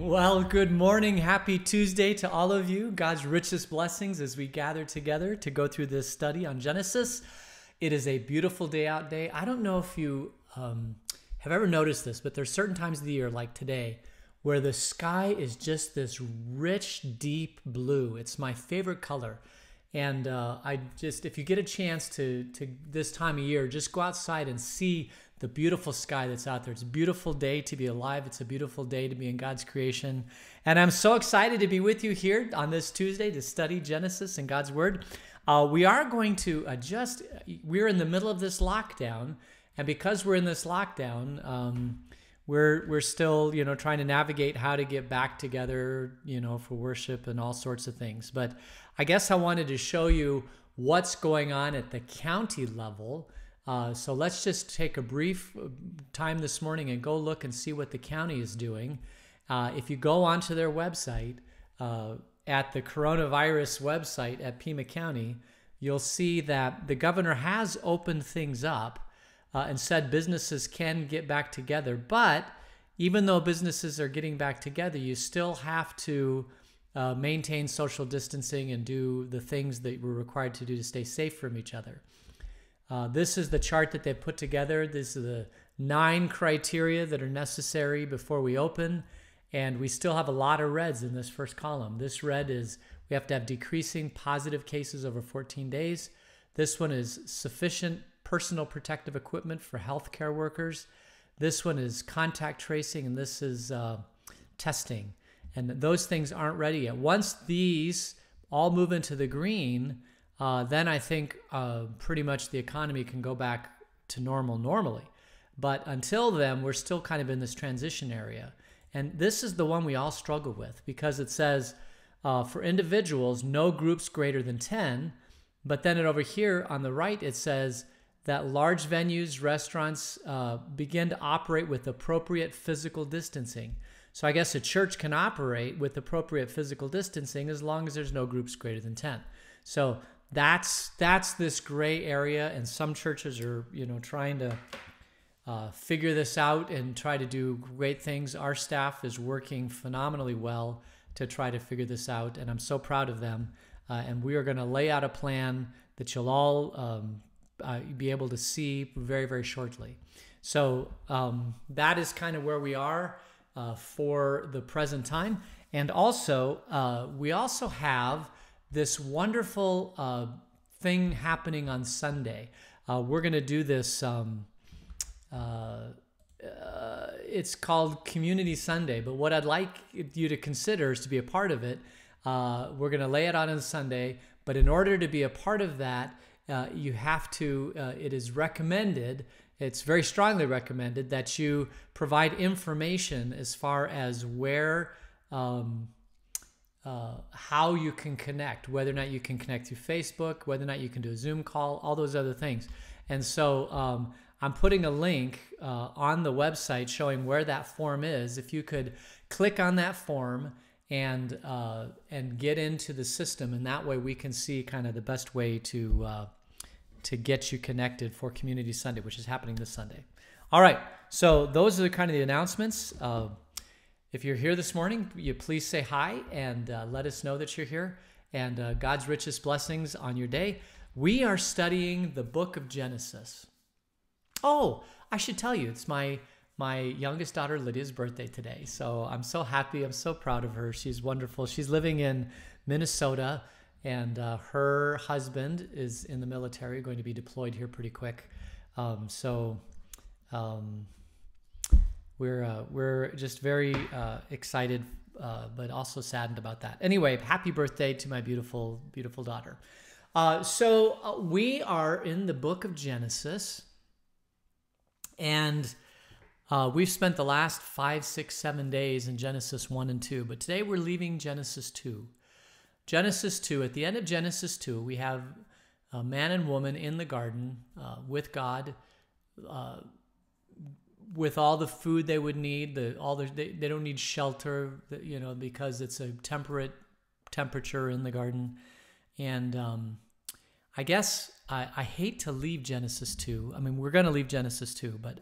Well, good morning. Happy Tuesday to all of you. God's richest blessings as we gather together to go through this study on Genesis. It is a beautiful day out day. I don't know if you um, have ever noticed this, but there's certain times of the year, like today, where the sky is just this rich, deep blue. It's my favorite color. And uh, I just, if you get a chance to, to this time of year, just go outside and see the beautiful sky that's out there. It's a beautiful day to be alive. It's a beautiful day to be in God's creation. And I'm so excited to be with you here on this Tuesday to study Genesis and God's Word. Uh, we are going to adjust, we're in the middle of this lockdown. And because we're in this lockdown, um, we're we're still you know trying to navigate how to get back together you know for worship and all sorts of things but i guess i wanted to show you what's going on at the county level uh, so let's just take a brief uh, time this morning and go look and see what the county is doing uh, if you go onto their website uh, at the coronavirus website at pima county you'll see that the governor has opened things up uh, and said businesses can get back together. But even though businesses are getting back together, you still have to uh, maintain social distancing and do the things that we're required to do to stay safe from each other. Uh, this is the chart that they've put together. This is the nine criteria that are necessary before we open. And we still have a lot of reds in this first column. This red is we have to have decreasing positive cases over 14 days. This one is sufficient personal protective equipment for healthcare workers. This one is contact tracing, and this is uh, testing. And those things aren't ready yet. Once these all move into the green, uh, then I think uh, pretty much the economy can go back to normal normally. But until then, we're still kind of in this transition area. And this is the one we all struggle with because it says uh, for individuals, no groups greater than 10. But then over here on the right, it says that large venues, restaurants uh, begin to operate with appropriate physical distancing. So I guess a church can operate with appropriate physical distancing as long as there's no groups greater than 10. So that's that's this gray area, and some churches are you know trying to uh, figure this out and try to do great things. Our staff is working phenomenally well to try to figure this out, and I'm so proud of them. Uh, and we are going to lay out a plan that you'll all um, uh, be able to see very, very shortly. So um, that is kind of where we are uh, for the present time. And also, uh, we also have this wonderful uh, thing happening on Sunday. Uh, we're going to do this. Um, uh, it's called Community Sunday, but what I'd like you to consider is to be a part of it. we're going to lay it out on Sunday, but in order to be a part of that, uh, you have to, uh, it is recommended, it's very strongly recommended that you provide information as far as where, um, uh, how you can connect, whether or not you can connect through Facebook, whether or not you can do a Zoom call, all those other things. And so um, I'm putting a link uh, on the website showing where that form is. If you could click on that form and uh, and get into the system, and that way we can see kind of the best way to uh, to get you connected for Community Sunday, which is happening this Sunday. All right, so those are kind of the announcements. If you're here this morning, you please say hi and uh, let us know that you're here. And uh, God's richest blessings on your day. We are studying the book of Genesis. Oh, I should tell you, it's my my youngest daughter Lydia's birthday today. So I'm so happy. I'm so proud of her. She's wonderful. She's living in Minnesota and uh, her husband is in the military, going to be deployed here pretty quick. Um, so um, we're uh, we're just very uh, excited, uh, but also saddened about that. Anyway, happy birthday to my beautiful beautiful daughter. Uh, so uh, we are in the book of Genesis, and. we've spent the last five, six, seven days in Genesis 1 and 2, but today we're leaving Genesis 2. Genesis 2, at the end of Genesis 2, we have a man and woman in the garden uh, with God, uh, with all the food they would need. The all the, they, they don't need shelter, you know, because it's a temperate temperature in the garden. And um, I guess I, I hate to leave Genesis 2. I mean, we're going to leave Genesis 2, but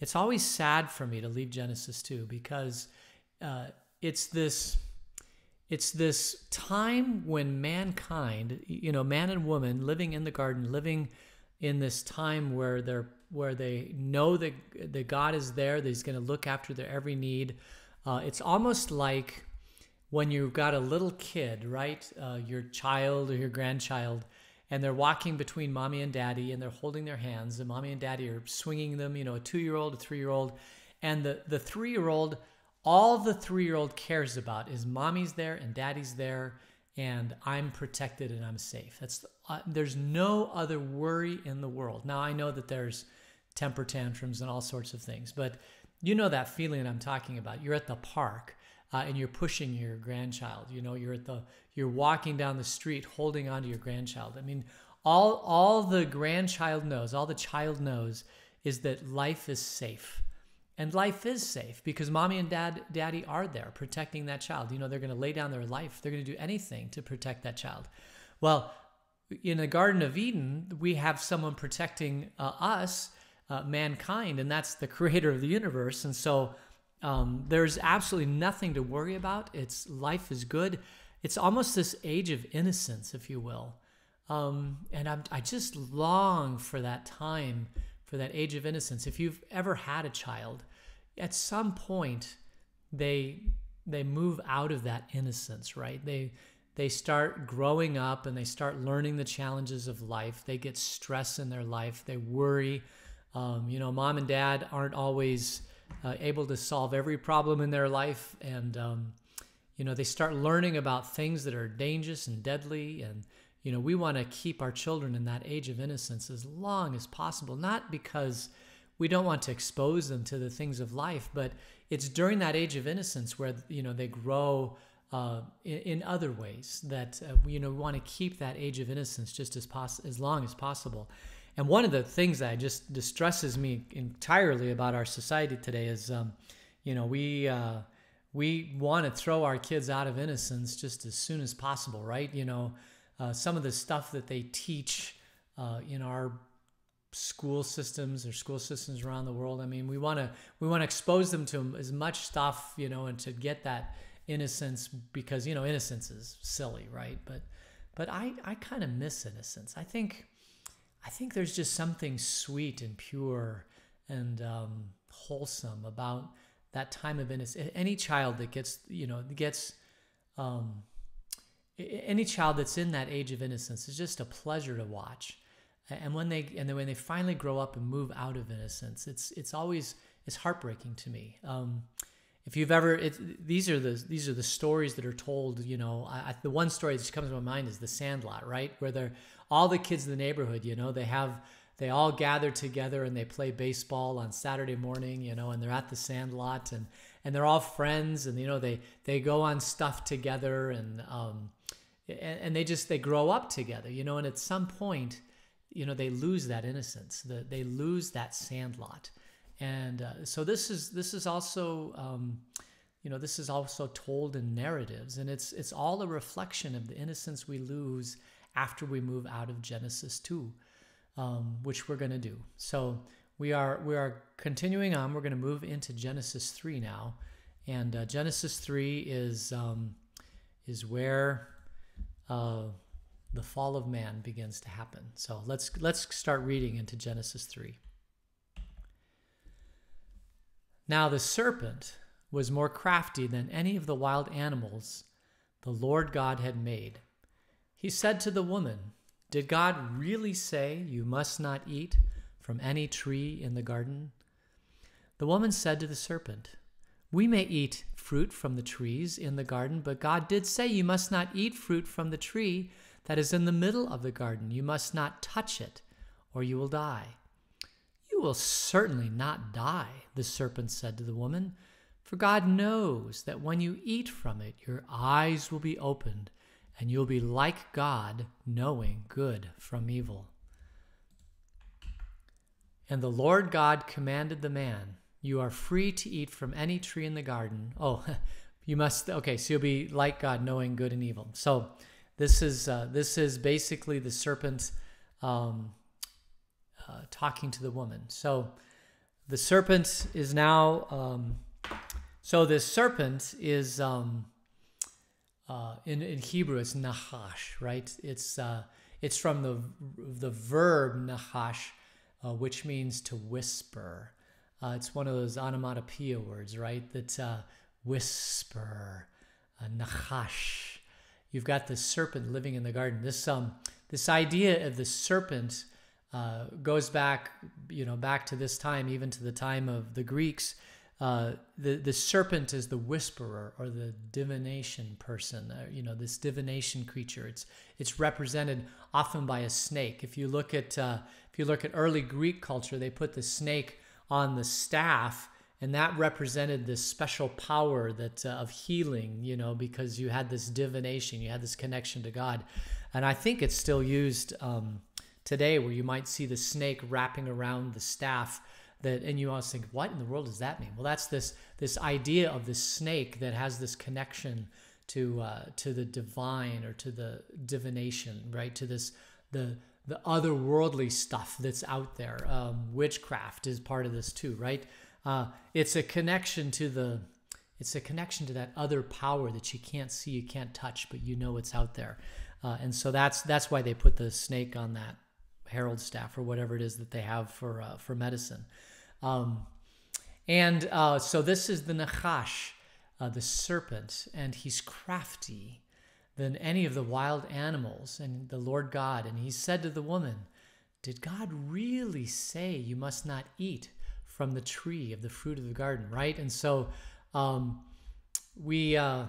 it's always sad for me to leave Genesis 2 because uh, it's this it's this time when mankind, you know, man and woman living in the garden, living in this time where they're where they know that, that God is there, that He's going to look after their every need. Uh, it's almost like when you've got a little kid, right? Uh, your child or your grandchild, and they're walking between mommy and daddy, and they're holding their hands, and mommy and daddy are swinging them. You know, a two-year-old, a three-year-old, and the the three-year-old all the three year old cares about is mommy's there and daddy's there and I'm protected and I'm safe. That's uh, there's no other worry in the world. Now I know that there's temper tantrums and all sorts of things, but you know that feeling I'm talking about. You're at the park uh, and you're pushing your grandchild. You know, you're at the you're walking down the street holding onto your grandchild. I mean, all all the grandchild knows, all the child knows is that life is safe and life is safe because mommy and dad daddy are there protecting that child you know they're going to lay down their life they're going to do anything to protect that child well in the garden of eden we have someone protecting uh, us uh, mankind and that's the creator of the universe and so um, there's absolutely nothing to worry about it's life is good it's almost this age of innocence if you will um, and I'm, i just long for that time for that age of innocence. If you've ever had a child, at some point they they move out of that innocence, right? They they start growing up and they start learning the challenges of life. They get stress in their life. They worry. Um, you know, mom and dad aren't always uh, able to solve every problem in their life, and um, you know they start learning about things that are dangerous and deadly and you know, we want to keep our children in that age of innocence as long as possible, not because we don't want to expose them to the things of life, but it's during that age of innocence where, you know, they grow uh, in, in, other ways that, uh, you know, we want to keep that age of innocence just as, pos- as long as possible. And one of the things that just distresses me entirely about our society today is, um, you know, we, uh, we want to throw our kids out of innocence just as soon as possible, right? You know, uh, some of the stuff that they teach uh, in our school systems or school systems around the world. I mean, we want to we want to expose them to as much stuff, you know, and to get that innocence because you know innocence is silly, right? But but I I kind of miss innocence. I think I think there's just something sweet and pure and um, wholesome about that time of innocence. Any child that gets you know gets um, any child that's in that age of innocence is just a pleasure to watch. And when they and then when they finally grow up and move out of innocence, it's it's always it's heartbreaking to me. Um, if you've ever, it, these are the these are the stories that are told. You know, I, the one story that comes to my mind is the Sandlot, right? Where they're all the kids in the neighborhood. You know, they have they all gather together and they play baseball on Saturday morning. You know, and they're at the Sandlot and and they're all friends and you know they they go on stuff together and um, and, and they just they grow up together you know and at some point you know they lose that innocence the, they lose that sandlot and uh, so this is this is also um, you know this is also told in narratives and it's it's all a reflection of the innocence we lose after we move out of genesis 2 um, which we're going to do so we are we are continuing on we're going to move into genesis 3 now and uh, genesis 3 is um, is where uh, the fall of man begins to happen. So let's let's start reading into Genesis 3. Now the serpent was more crafty than any of the wild animals the Lord God had made. He said to the woman, Did God really say you must not eat from any tree in the garden? The woman said to the serpent, We may eat fruit from the trees in the garden, but God did say, You must not eat fruit from the tree that is in the middle of the garden. You must not touch it, or you will die. You will certainly not die, the serpent said to the woman, for God knows that when you eat from it, your eyes will be opened, and you'll be like God, knowing good from evil. And the Lord God commanded the man, you are free to eat from any tree in the garden. Oh, you must. Okay, so you'll be like God, knowing good and evil. So this is uh, this is basically the serpent um, uh, talking to the woman. So the serpent is now um, So this serpent is um, uh, in in Hebrew it's nahash, right? It's uh, it's from the the verb nahash, uh, which means to whisper. Uh, it's one of those onomatopoeia words, right? That uh, whisper, uh, nahash. You've got the serpent living in the garden. This um this idea of the serpent goes back, you know, back to this time, even to the time of the Greeks. Uh, the the serpent is the whisperer or the divination person. Uh, you know, this divination creature. It's it's represented often by a snake. If you look at uh, if you look at early Greek culture, they put the snake on the staff, and that represented this special power that uh, of healing. You know, because you had this divination, you had this connection to God, and I think it's still used um, today, where you might see the snake wrapping around the staff that and you always think what in the world does that mean? Well that's this this idea of this snake that has this connection to uh, to the divine or to the divination right? To this the the otherworldly stuff that's out there. Um, witchcraft is part of this too right? Uh, it's a connection to the it's a connection to that other power that you can't see you can't touch but you know it's out there. Uh, and so that's that's why they put the snake on that herald staff or whatever it is that they have for uh, for medicine um, and uh, so this is the Nachash, uh, the serpent, and he's crafty than any of the wild animals and the Lord God. And he said to the woman, Did God really say you must not eat from the tree of the fruit of the garden? Right? And so um, we uh,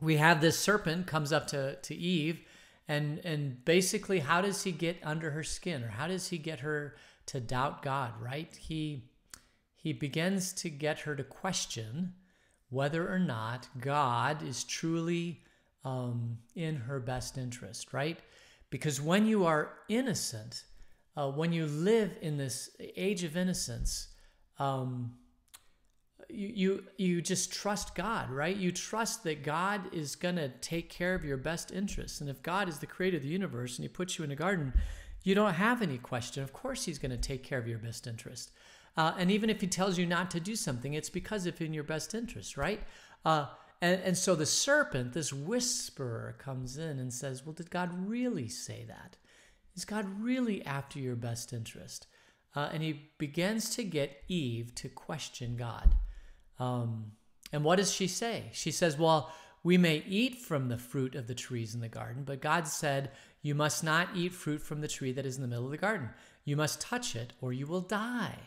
we have this serpent comes up to, to Eve and and basically how does he get under her skin or how does he get her to doubt God, right? He he begins to get her to question whether or not God is truly um, in her best interest, right? Because when you are innocent, uh, when you live in this age of innocence, um, you, you you just trust God, right? You trust that God is to take care of your best interests, and if God is the creator of the universe and He puts you in a garden, you don't have any question. Of course, he's going to take care of your best interest. Uh, and even if he tells you not to do something, it's because it's in your best interest, right? Uh, and, and so the serpent, this whisperer, comes in and says, Well, did God really say that? Is God really after your best interest? Uh, and he begins to get Eve to question God. Um, and what does she say? She says, Well, we may eat from the fruit of the trees in the garden, but God said, You must not eat fruit from the tree that is in the middle of the garden. You must touch it, or you will die.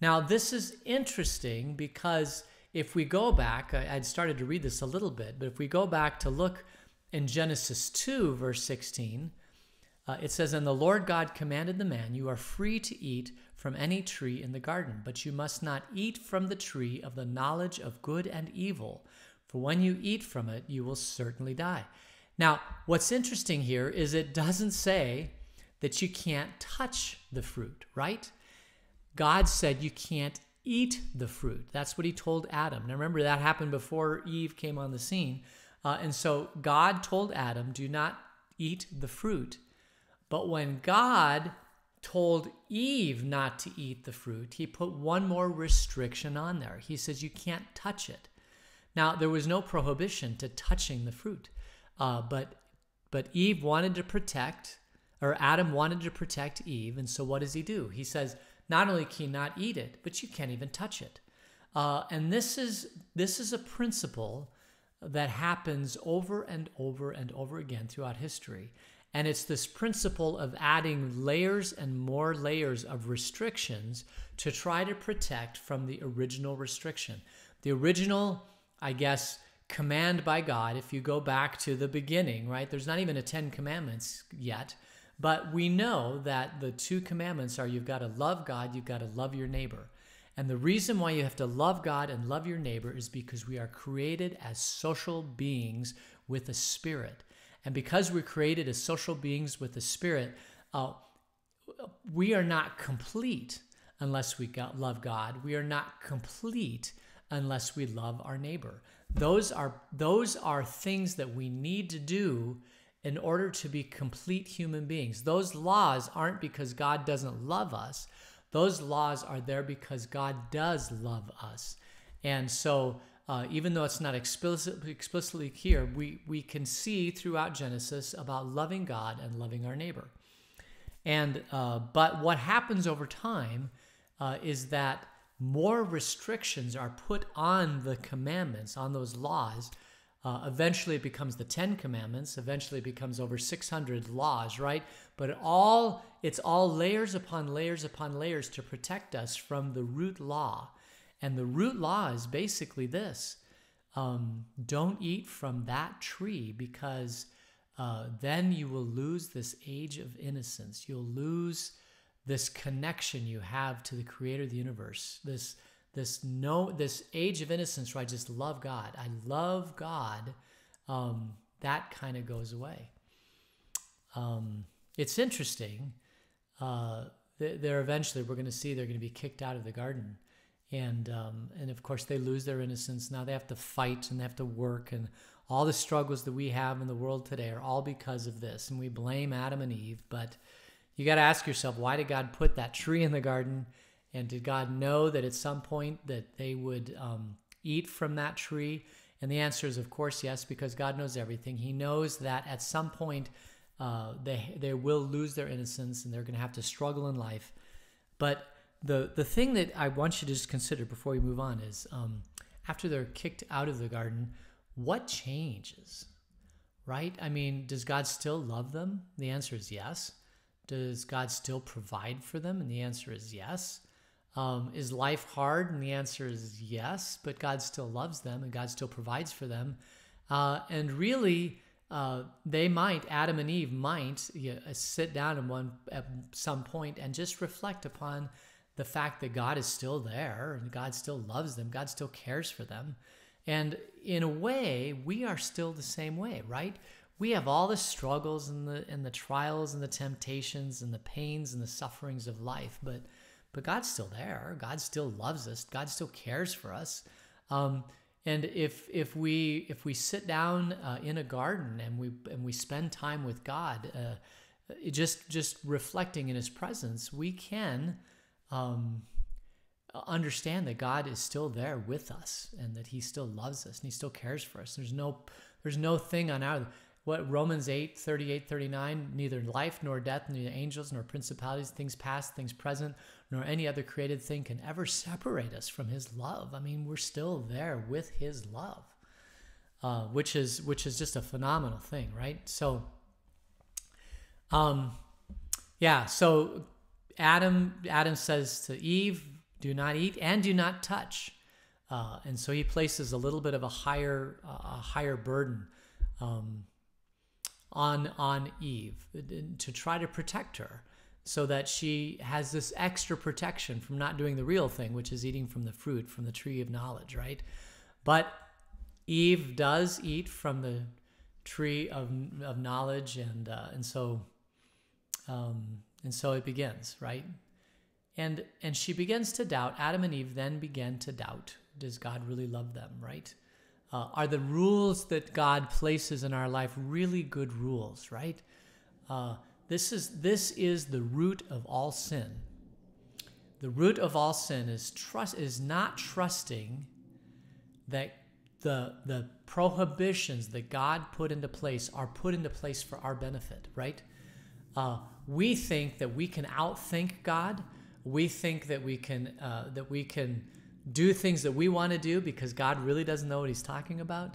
Now, this is interesting because if we go back, I'd started to read this a little bit, but if we go back to look in Genesis 2, verse 16, uh, it says, And the Lord God commanded the man, You are free to eat from any tree in the garden, but you must not eat from the tree of the knowledge of good and evil for when you eat from it, you will certainly die. Now, what's interesting here is it doesn't say that you can't touch the fruit, right? God said you can't eat the fruit. That's what he told Adam. Now, remember, that happened before Eve came on the scene. Uh, and so God told Adam, do not eat the fruit. But when God told Eve not to eat the fruit, he put one more restriction on there. He says, you can't touch it. Now, there was no prohibition to touching the fruit, uh, but but Eve wanted to protect, or Adam wanted to protect Eve, and so what does he do? He says, not only can you not eat it, but you can't even touch it. Uh, and this is this is a principle that happens over and over and over again throughout history. And it's this principle of adding layers and more layers of restrictions to try to protect from the original restriction. The original I guess, command by God. If you go back to the beginning, right? There's not even a 10 commandments yet, but we know that the two commandments are you've got to love God, you've got to love your neighbor. And the reason why you have to love God and love your neighbor is because we are created as social beings with a spirit. And because we're created as social beings with a spirit, uh, we are not complete unless we got, love God. We are not complete unless we love our neighbor. Those are those are things that we need to do in order to be complete human beings. Those laws aren't because God doesn't love us. Those laws are there because God does love us. And so, uh, even though it's not explicit, explicitly here, we, we can see throughout Genesis about loving God and loving our neighbor. And uh, but what happens over time uh, is that more restrictions are put on the commandments, on those laws. Uh, eventually, it becomes the Ten Commandments. Eventually, it becomes over 600 laws, right? But it all it's all layers upon layers upon layers to protect us from the root law. And the root law is basically this: um, don't eat from that tree because uh, then you will lose this age of innocence. You'll lose this connection you have to the creator of the universe this this no this age of innocence where i just love god. I love god um, that kind of goes away. Um, it's interesting uh, they're eventually we're going to see they're going to be kicked out of the garden. And um, and of course they lose their innocence. Now they have to fight and they have to work and all the struggles that we have in the world today are all because of this. And we blame adam and eve but you got to ask yourself why did god put that tree in the garden? And did god know that at some point that they would um, eat from that tree? And the answer is of course yes because god knows everything. He knows that at some point uh, they, they will lose their innocence and they're going to have to struggle in life. But the, the thing that i want you to just consider before we move on is um, after they're kicked out of the garden what changes? Right? I mean does god still love them? The answer is yes does God still provide for them? And the answer is yes. Um, is life hard? And the answer is yes, but God still loves them and God still provides for them. Uh, and really, uh, they might, Adam and Eve might you know, sit down at one at some point and just reflect upon the fact that God is still there and God still loves them, God still cares for them. And in a way, we are still the same way, right? We have all the struggles and the and the trials and the temptations and the pains and the sufferings of life but but god's still there. God still loves us. God still cares for us. Um, and if if we if we sit down uh, in a garden and we and we spend time with god uh, just just reflecting in his presence we can um, understand that god is still there with us and that he still loves us and he still cares for us. There's no there's no thing on our what Romans 8, 38, 39, neither life nor death, neither angels nor principalities, things past, things present, nor any other created thing can ever separate us from his love. I mean, we're still there with his love. Uh, which is which is just a phenomenal thing, right? So um yeah, so Adam Adam says to Eve, do not eat and do not touch. Uh, and so he places a little bit of a higher uh, a higher burden um, on on Eve to try to protect her so that she has this extra protection from not doing the real thing which is eating from the fruit from the tree of knowledge right? But Eve does eat from the tree of, of knowledge and uh, and so um, and so it begins right? And and she begins to doubt. Adam and Eve then begin to doubt does God really love them right uh, are the rules that God places in our life really good rules, right? Uh, this is this is the root of all sin. The root of all sin is trust is not trusting that the the prohibitions that God put into place are put into place for our benefit, right? Uh, we think that we can outthink God. We think that we can uh, that we can do things that we want to do because God really doesn't know what He's talking about.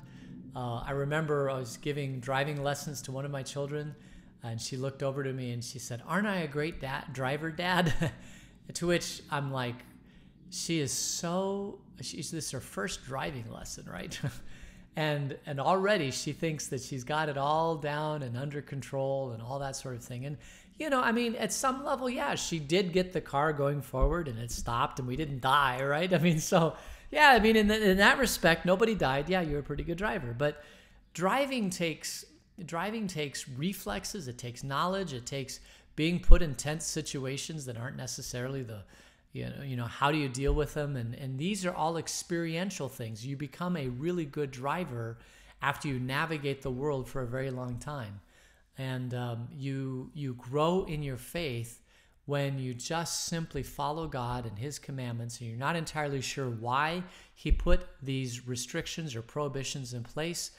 Uh, I remember I was giving driving lessons to one of my children, and she looked over to me and she said, "Aren't I a great dad, driver, Dad?" to which I'm like, "She is so. She's this is her first driving lesson, right?" and and already she thinks that she's got it all down and under control and all that sort of thing. And you know, I mean, at some level, yeah, she did get the car going forward and it stopped and we didn't die, right? I mean, so yeah, I mean, in, the, in that respect, nobody died. Yeah, you're a pretty good driver, but driving takes driving takes reflexes. It takes knowledge. It takes being put in tense situations that aren't necessarily the you know you know how do you deal with them and and these are all experiential things you become a really good driver after you navigate the world for a very long time and um, you you grow in your faith when you just simply follow God and His commandments and you're not entirely sure why He put these restrictions or prohibitions in place.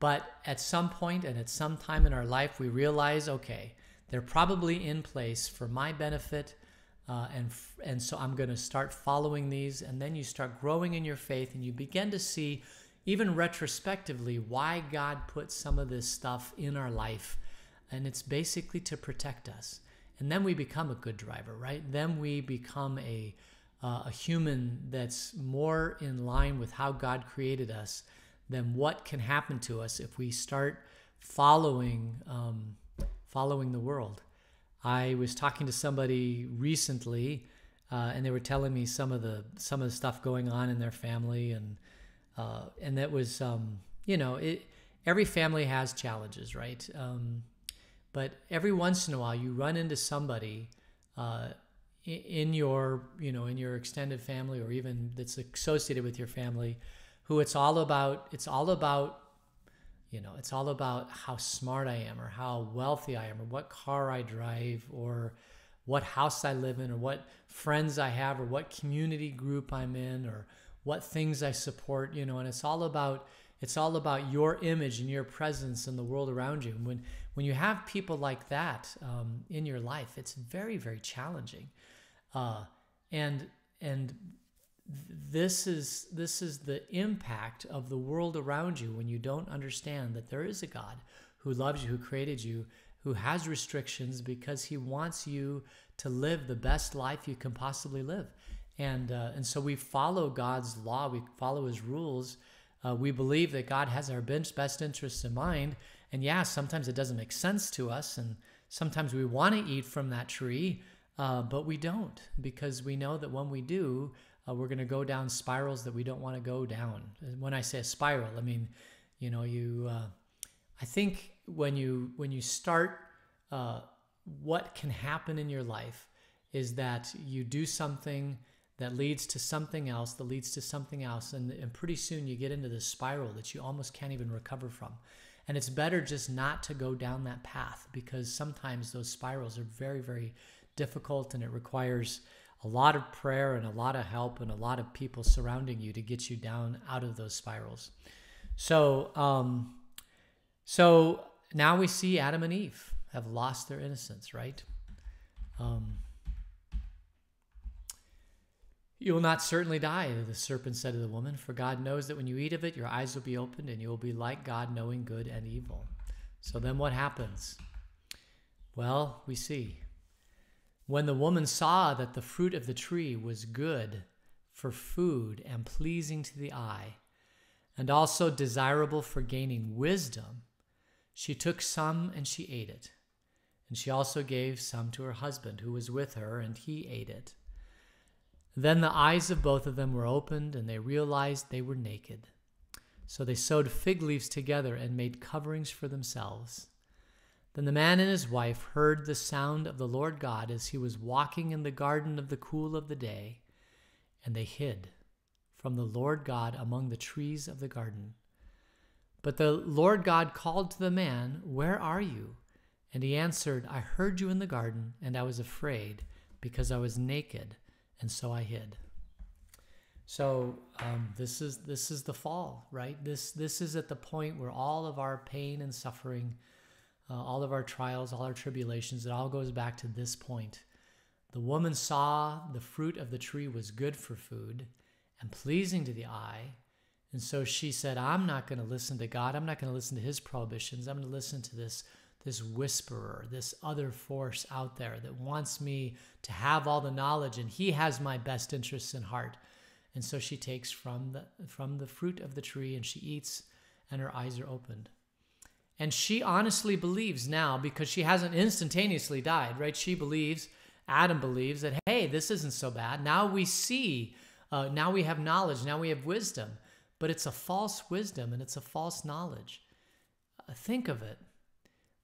But at some point and at some time in our life, we realize okay, they're probably in place for my benefit. Uh, and, and so I'm going to start following these. And then you start growing in your faith and you begin to see, even retrospectively, why God put some of this stuff in our life. And it's basically to protect us and then we become a good driver, right? Then we become a uh, a human that's more in line with how God created us than what can happen to us if we start following um, following the world. I was talking to somebody recently, uh, and they were telling me some of the some of the stuff going on in their family, and uh, and that was um, you know it. Every family has challenges, right? Um, but every once in a while, you run into somebody uh, in your, you know, in your extended family or even that's associated with your family, who it's all about. It's all about, you know, it's all about how smart I am or how wealthy I am or what car I drive or what house I live in or what friends I have or what community group I'm in or what things I support. You know, and it's all about it's all about your image and your presence in the world around you. And when when you have people like that um, in your life, it's very very challenging. Uh, and and this is this is the impact of the world around you when you don't understand that there is a God who loves you, who created you, who has restrictions because He wants you to live the best life you can possibly live. And uh, and so we follow God's law, we follow His rules uh, we believe that God has our best interests in mind. And yeah, sometimes it doesn't make sense to us. And sometimes we want to eat from that tree, uh, but we don't because we know that when we do, uh, we're going to go down spirals that we don't want to go down. When I say a spiral, I mean, you know, you. Uh, I think when you when you start, uh, what can happen in your life is that you do something that leads to something else, that leads to something else. And, and pretty soon you get into this spiral that you almost can't even recover from. And it's better just not to go down that path because sometimes those spirals are very, very difficult and it requires a lot of prayer and a lot of help and a lot of people surrounding you to get you down out of those spirals. So, um, so now we see Adam and Eve have lost their innocence, right? Um, you will not certainly die, the serpent said to the woman, for God knows that when you eat of it, your eyes will be opened and you will be like God, knowing good and evil. So then what happens? Well, we see. When the woman saw that the fruit of the tree was good for food and pleasing to the eye, and also desirable for gaining wisdom, she took some and she ate it. And she also gave some to her husband who was with her, and he ate it. Then the eyes of both of them were opened, and they realized they were naked. So they sewed fig leaves together and made coverings for themselves. Then the man and his wife heard the sound of the Lord God as he was walking in the garden of the cool of the day, and they hid from the Lord God among the trees of the garden. But the Lord God called to the man, Where are you? And he answered, I heard you in the garden, and I was afraid, because I was naked and so I hid. So um, this is this is the fall, right? This this is at the point where all of our pain and suffering, uh, all of our trials, all our tribulations, it all goes back to this point. The woman saw the fruit of the tree was good for food and pleasing to the eye, and so she said, "I'm not going to listen to God. I'm not going to listen to His prohibitions. I'm going to listen to this this whisperer, this other force out there that wants me to have all the knowledge and he has my best interests in heart. And so she takes from the from the fruit of the tree and she eats and her eyes are opened. And she honestly believes now because she hasn't instantaneously died, right? She believes, Adam believes that hey, this isn't so bad. Now we see, uh, now we have knowledge, now we have wisdom, but it's a false wisdom and it's a false knowledge. Uh, think of it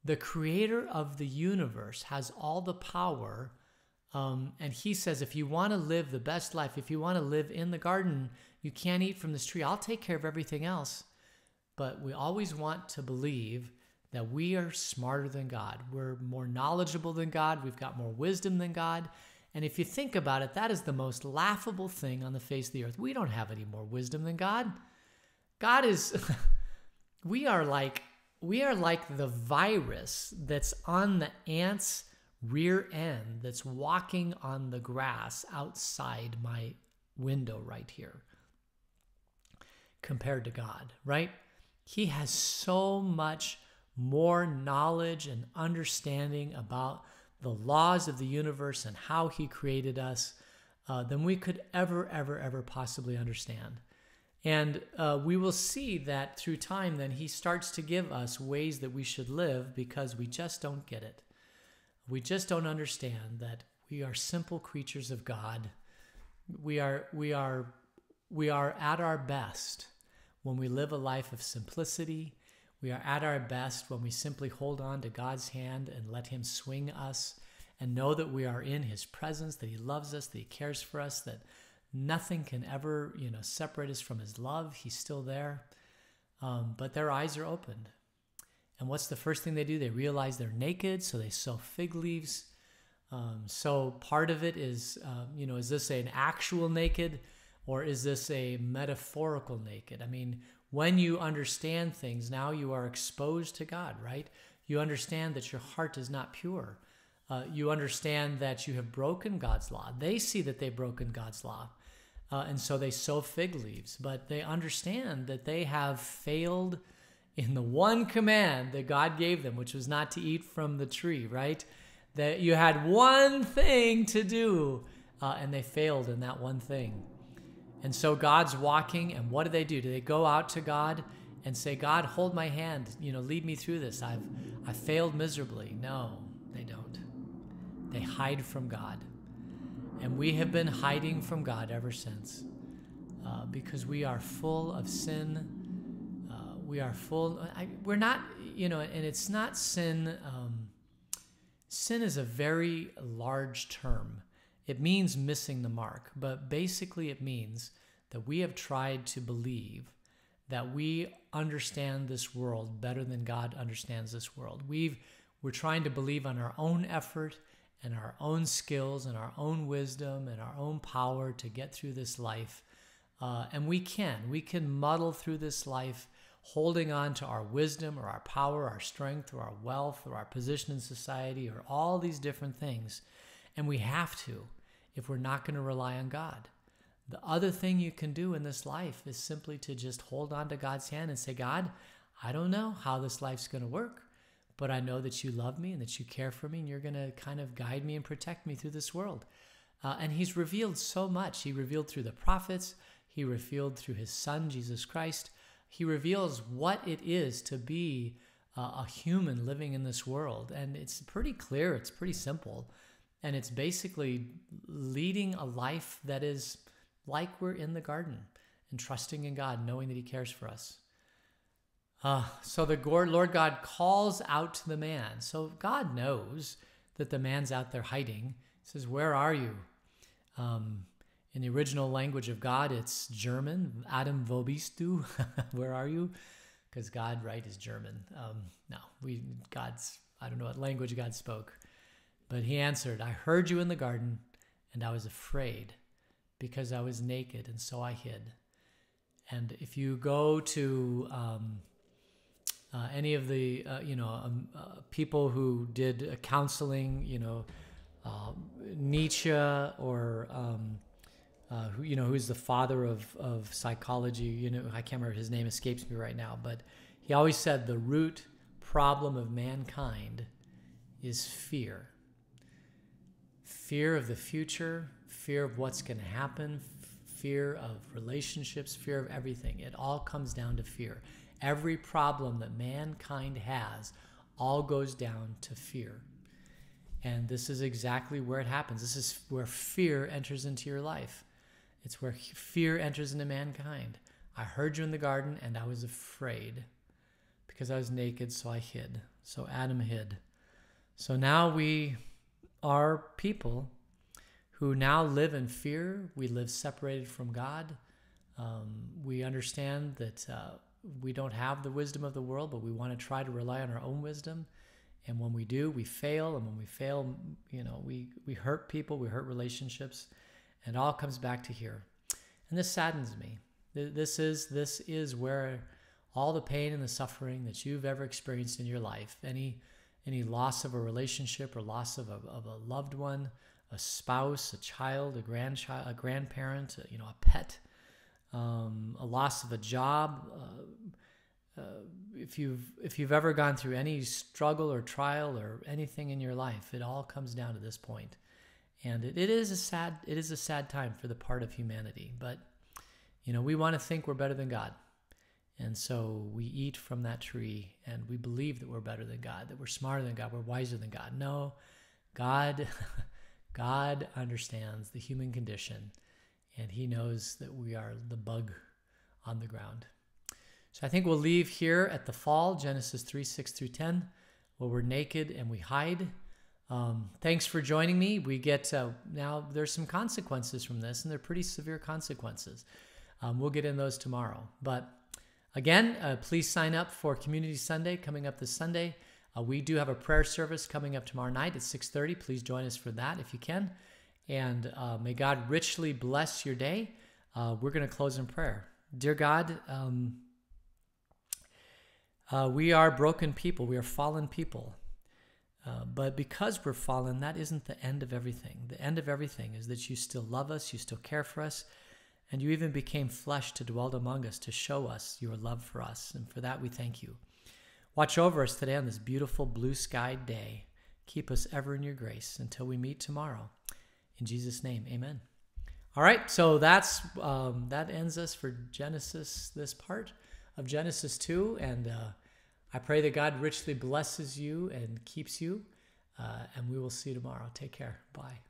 the creator of the universe has all the power. Um, and he says, if you want to live the best life, if you want to live in the garden, you can't eat from this tree. I'll take care of everything else. But we always want to believe that we are smarter than God. We're more knowledgeable than God. We've got more wisdom than God. And if you think about it, that is the most laughable thing on the face of the earth. We don't have any more wisdom than God. God is, we are like, we are like the virus that's on the ant's rear end that's walking on the grass outside my window right here compared to God, right? He has so much more knowledge and understanding about the laws of the universe and how He created us uh, than we could ever, ever, ever possibly understand. And uh, we will see that through time, then He starts to give us ways that we should live because we just don't get it. We just don't understand that we are simple creatures of God. We are, we are, we are at our best when we live a life of simplicity. We are at our best when we simply hold on to God's hand and let Him swing us and know that we are in His presence, that He loves us, that He cares for us, that nothing can ever, you know, separate us from His love. He's still there. Um, but their eyes are opened. And what's the first thing they do? They realize they're naked, so they sew fig leaves. Um, so part of it is, um, you know, is this an actual naked or is this a metaphorical naked? I mean, when you understand things, now you are exposed to God, right? You understand that your heart is not pure. Uh, you understand that you have broken God's law. They see that they've broken God's law. Uh, and so they sow fig leaves, but they understand that they have failed in the one command that God gave them, which was not to eat from the tree, right? That you had one thing to do, uh, and they failed in that one thing. And so God's walking, and what do they do? Do they go out to God and say, God, hold my hand, you know, lead me through this? I've, I failed miserably. No, they don't. They hide from God. And we have been hiding from God ever since uh, because we are full of sin. Uh, we are full, I, we're not, you know, and it's not sin. Um, sin is a very large term. It means missing the mark, but basically it means that we have tried to believe that we understand this world better than God understands this world. We've we're trying to believe on our own effort and our own skills and our own wisdom and our own power to get through this life. Uh, and we can. We can muddle through this life holding on to our wisdom or our power, our strength or our wealth or our position in society or all these different things. And we have to if we're not going to rely on God. The other thing you can do in this life is simply to just hold on to God's hand and say, God, I don't know how this life's going to work, but I know that you love me and that you care for me and you're going to kind of guide me and protect me through this world. Uh, and He's revealed so much. He revealed through the prophets, He revealed through His Son, Jesus Christ. He reveals what it is to be uh, a human living in this world. And it's pretty clear, it's pretty simple. And it's basically leading a life that is like we're in the garden and trusting in God, knowing that He cares for us. Uh, so the Lord God calls out to the man. So God knows that the man's out there hiding. He says, Where are you? Um, in the original language of God, it's German. Adam, wo bist du? Where are you? Because God, right, is German. Um, no, we God's. I don't know what language God spoke, but He answered, "I heard you in the garden, and I was afraid, because I was naked, and so I hid. And if you go to um, uh, any of the uh, you know um, uh, people who did counseling, you know um, Nietzsche or um, uh, who you know who's the father of of psychology. You know I can't remember his name escapes me right now, but he always said the root problem of mankind is fear. Fear of the future, fear of what's going to happen, fear of relationships, fear of everything. It all comes down to fear. Every problem that mankind has all goes down to fear. And this is exactly where it happens. This is where fear enters into your life. It's where fear enters into mankind. I heard you in the garden and I was afraid because I was naked, so I hid. So Adam hid. So now we are people who now live in fear. We live separated from God. Um, we understand that uh, we don't have the wisdom of the world, but we want to try to rely on our own wisdom. And when we do, we fail. And when we fail, you know, we, we hurt people, we hurt relationships, and it all comes back to here. And this saddens me. This is this is where all the pain and the suffering that you've ever experienced in your life, any any loss of a relationship or loss of a, of a loved one, a spouse, a child, a grandchild, a grandparent, you know, a pet, um, a loss of a job. Uh, uh, if you've if you've ever gone through any struggle or trial or anything in your life, it all comes down to this point, and it, it is a sad it is a sad time for the part of humanity. But you know, we want to think we're better than God. And so we eat from that tree and we believe that we're better than God, that we're smarter than God, we're wiser than God. No, God God understands the human condition and he knows that we are the bug on the ground. So I think we'll leave here at the fall, Genesis 3 6 through 10, where we're naked and we hide. Um, thanks for joining me. We get uh, now, there's some consequences from this, and they're pretty severe consequences. Um, we'll get in those tomorrow. But again, uh, please sign up for Community Sunday coming up this Sunday. Uh, we do have a prayer service coming up tomorrow night at 6:30. Please join us for that if you can. And uh, may God richly bless your day. Uh, we're going to close in prayer. Dear God, um, uh, we are broken people. We are fallen people. Uh, but because we're fallen, that isn't the end of everything. The end of everything is that you still love us, you still care for us, and you even became flesh to dwell among us to show us your love for us. And for that, we thank you. Watch over us today on this beautiful blue sky day. Keep us ever in your grace until we meet tomorrow. In Jesus' name, amen. All right, so that's um, that ends us for Genesis, this part of Genesis 2. And uh, I pray that God richly blesses you and keeps you. Uh, and we will see you tomorrow. Take care. Bye.